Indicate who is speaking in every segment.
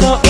Speaker 1: No.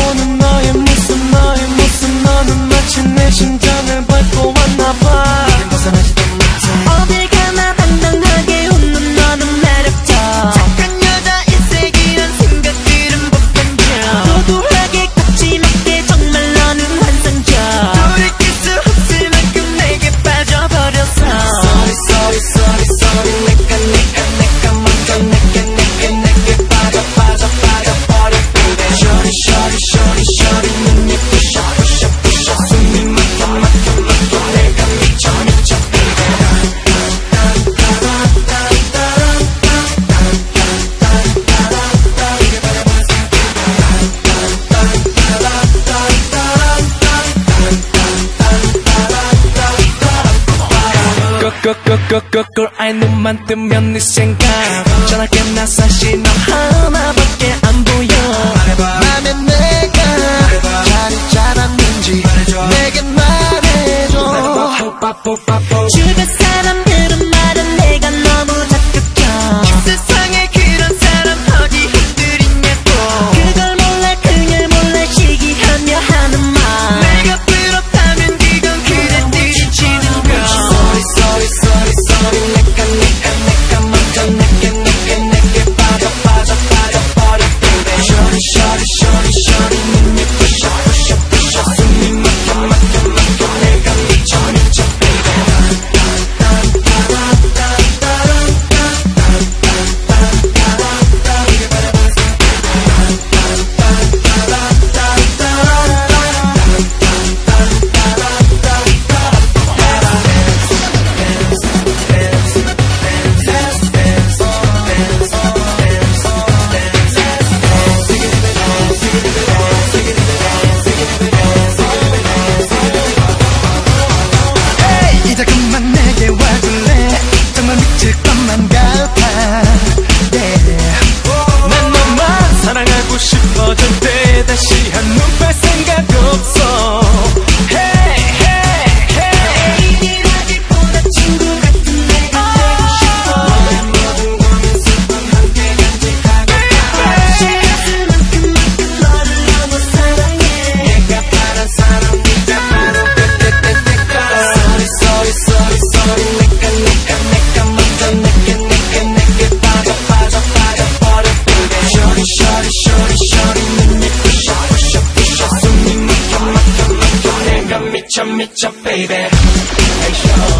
Speaker 1: 끄끄끄끄끄 아이 눈만 뜨면 네 생각. 전하게 나 사실 너 하나밖에 안 보여.
Speaker 2: 맘에 내가 자리 잡았는지 내게 말해줘.
Speaker 3: 주변 사람들
Speaker 2: gotta show meet your baby. Be patient.